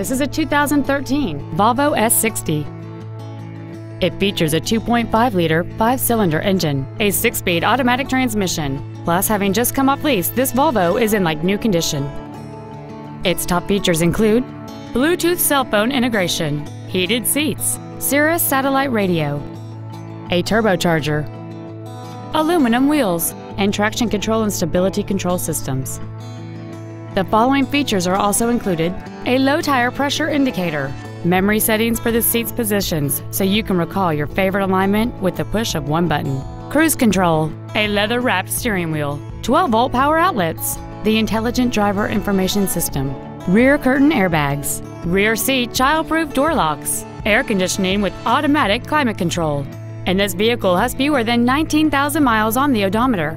This is a 2013 Volvo S60. It features a 2.5-liter five-cylinder engine, a six-speed automatic transmission. Plus, having just come off lease, this Volvo is in like new condition. Its top features include Bluetooth cell phone integration, heated seats, Sirius satellite radio, a turbocharger, aluminum wheels, and traction control and stability control systems. The following features are also included. A low tire pressure indicator, memory settings for the seat's positions so you can recall your favorite alignment with the push of one button, cruise control, a leather wrapped steering wheel, 12 volt power outlets, the intelligent driver information system, rear curtain airbags, rear seat child-proof door locks, air conditioning with automatic climate control, and this vehicle has fewer than 19,000 miles on the odometer.